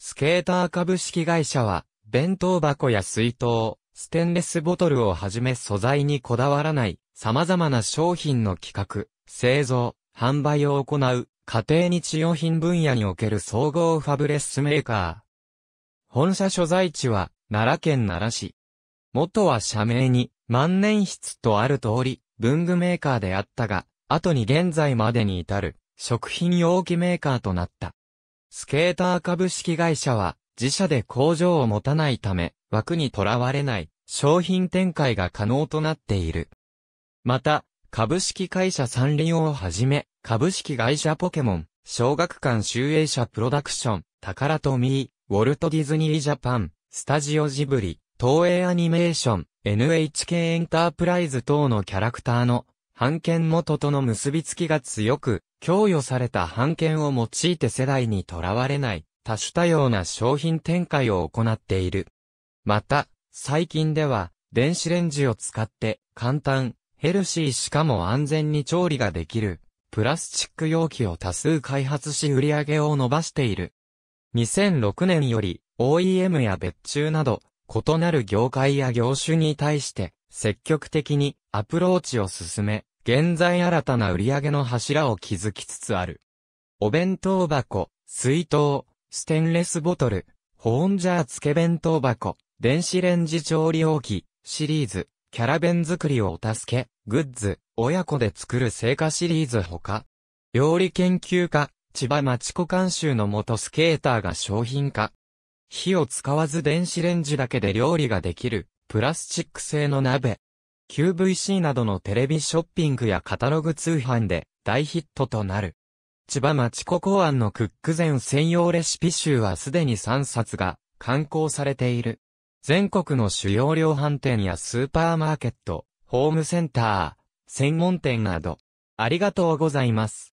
スケーター株式会社は、弁当箱や水筒、ステンレスボトルをはじめ素材にこだわらない様々な商品の企画、製造、販売を行う家庭日用品分野における総合ファブレスメーカー。本社所在地は奈良県奈良市。元は社名に万年筆とある通り文具メーカーであったが、後に現在までに至る食品容器メーカーとなった。スケーター株式会社は自社で工場を持たないため枠にとらわれない商品展開が可能となっている。また、株式会社サンリオをはじめ、株式会社ポケモン、小学館集英社プロダクション、タカラトミー、ウォルトディズニージャパン、スタジオジブリ、東映アニメーション、NHK エンタープライズ等のキャラクターの、版権元との結びつきが強く、供与された版権を用いて世代にとらわれない、多種多様な商品展開を行っている。また、最近では、電子レンジを使って簡単、ヘルシーしかも安全に調理ができる、プラスチック容器を多数開発し売り上げを伸ばしている。2006年より OEM や別注など異なる業界や業種に対して積極的にアプローチを進め、現在新たな売り上げの柱を築きつつある。お弁当箱、水筒、ステンレスボトル、保温ジャー付け弁当箱、電子レンジ調理容器、シリーズ、キャラ弁作りをお助け、グッズ、親子で作る成果シリーズほか、料理研究家、千葉町子監修の元スケーターが商品化。火を使わず電子レンジだけで料理ができる、プラスチック製の鍋。QVC などのテレビショッピングやカタログ通販で大ヒットとなる。千葉町子考案のクックゼン専用レシピ集はすでに3冊が刊行されている。全国の主要量販店やスーパーマーケット、ホームセンター、専門店など。ありがとうございます。